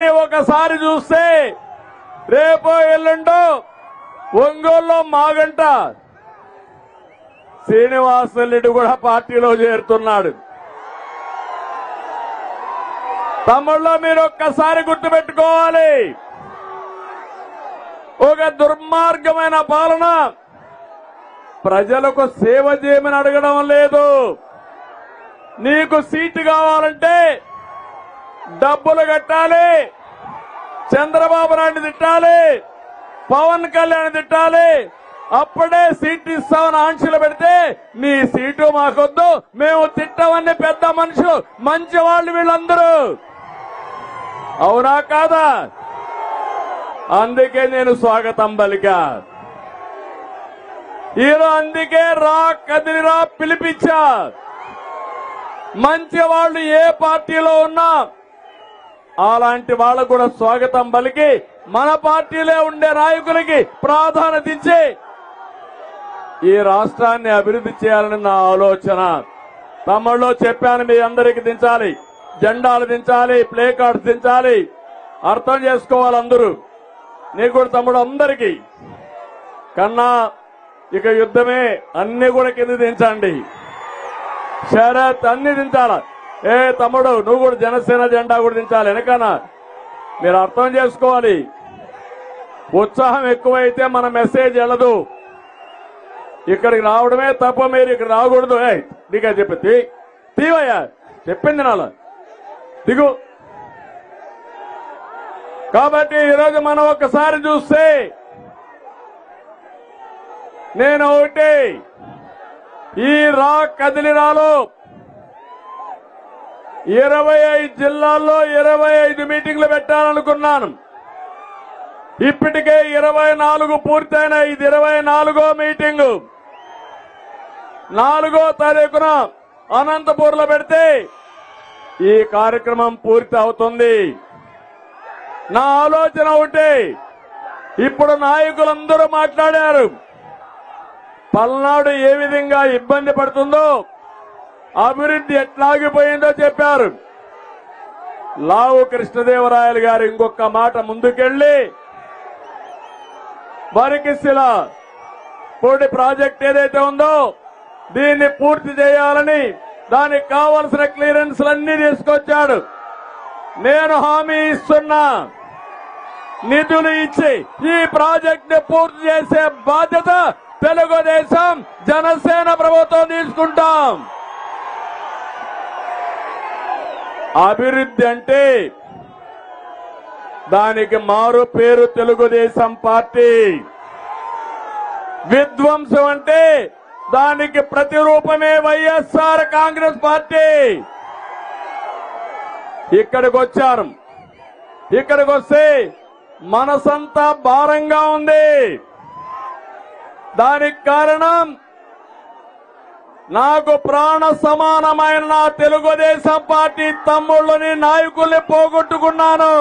ఒకసారి చూస్తే రేపో ఎల్లుండో ఒంగోలులో మాగంట శ్రీనివాసరెడ్డి కూడా పార్టీలో చేరుతున్నాడు. తమ్ముళ్ళు మీరు ఒక్కసారి గుర్తుపెట్టుకోవాలి. ఒక దుర్మార్గమైన పాలన ప్రజలకు సేవ చేయమని అడగడం లేదు. నీకు సీటు కావాలంటే డబ్బులు కట్టాలి. చంద్రబాబు నాయుడు తిట్టాలి. పవన్ కళ్యాణ్ తిట్టాలి. అప్పుడే సీట్ ఇస్తామని ఆంక్షలు పెడితే నీ సీటు మాకొద్దు మేము తిట్టమని పెద్ద మనుషులు మంచి వాళ్ళు వీళ్ళందరూ. అవునా కాదా? అందుకే నేను స్వాగతం పలికా. ఈరో అందుకే రా కదిలిరా పిలిపించా. మంచి వాళ్ళు ఏ పార్టీలో ఉన్నా అలాంటి వాళ్ళకు కూడా స్వాగతం పలికి మన పార్టీలో ఉండే నాయకులకి ప్రాధాన్యత ఇచ్చి ఈ రాష్ట్రాన్ని అభివృద్ధి చేయాలని నా ఆలోచన. తమ్ముళ్ళు చెప్పాను మీ అందరికి దించాలి. జెండాలు దించాలి ప్లే కార్డ్స్ దించాలి. అర్థం చేసుకోవాలి అందరూ. నీకు కూడా తమ్ముడు అందరికీ. కన్నా ఇక యుద్ధమే అన్ని కూడా కింద దించండి. శరత్ అన్ని దించాలి? ఏ తమ్ముడు నువ్వు కూడా జనసేన జెండా కూడా దించాలి వెనకనా. మీరు అర్థం చేసుకోవాలి. ఉత్సాహం ఎక్కువైతే మన మెసేజ్ వెళ్ళదు. ఇక్కడికి రావడమే తప్ప మీరు ఇక్కడ రాకూడదు. ఏ నీకే చెప్పి తీవయ్యా. చెప్పింది నాలో. దిగు. కాబట్టి ఈరోజు మనం ఒక్కసారి చూస్తే నేను ఒకటి. ఈ రా కదిలిరాలో ఇరవై ఐదు జిల్లాల్లో ఇరవై ఐదు మీటింగ్లు పెట్టాలనుకున్నాను. ఇప్పటికే ఇరవై నాలుగు పూర్తయిన ఇది ఇరవై నాలుగో మీటింగు. నాలుగో తారీఖున అనంతపూర్లో పెడితే ఈ కార్యక్రమం పూర్తి అవుతుంది. నా ఆలోచన ఒకటి. ఇప్పుడు నాయకులందరూ మాట్లాడారు. పల్నాడు ఏ విధంగా ఇబ్బంది పడుతుందో అభివృద్ధి ఎట్లాగిపోయిందో చెప్పారు. లావు కృష్ణదేవరాయలు గారు ఇంకొక మాట ముందుకెళ్ళి వరికిశిల పూర్తి ప్రాజెక్ట్ ఏదైతే ఉందో దీన్ని పూర్తి చేయాలని దానికి కావలసిన క్లియరెన్స్లన్నీ తీసుకొచ్చాడు. నేను హామీ ఇస్తున్నా నిధులు ఇచ్చి ఈ ప్రాజెక్ట్ని పూర్తి చేసే బాధ్యత తెలుగుదేశం జనసేన ప్రభుత్వం తీసుకుంటాం. అభివృద్ధి అంటే దానికి మారు పేరు తెలుగుదేశం పార్టీ. విధ్వంసం అంటే దానికి ప్రతిరూపమే వైఎస్ఆర్ కాంగ్రెస్ పార్టీ. ఇక్కడికి వచ్చారు. ఇక్కడికి వస్తే మనసంతా భారంగా ఉంది. దానికి కారణం నాకు ప్రాణ సమానమైన నా తెలుగుదేశం పార్టీ తమ్ముళ్ళని నాయకుల్ని పోగొట్టుకున్నాను.